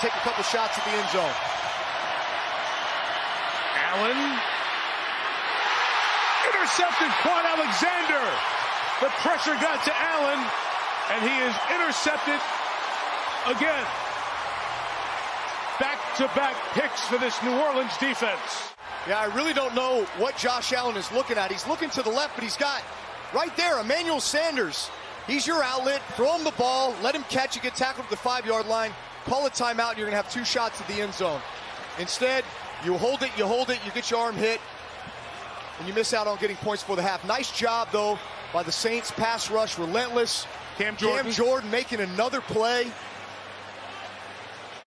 take a couple shots at the end zone. Allen. Intercepted Kwon Alexander. The pressure got to Allen, and he is intercepted again. Back-to-back picks for this New Orleans defense. Yeah, I really don't know what Josh Allen is looking at. He's looking to the left, but he's got right there Emmanuel Sanders. He's your outlet. Throw him the ball. Let him catch it. Get tackled at the five-yard line. Call a timeout, and you're going to have two shots at the end zone. Instead, you hold it, you hold it, you get your arm hit, and you miss out on getting points for the half. Nice job, though, by the Saints. Pass rush, relentless. Cam Jordan. Cam Jordan making another play.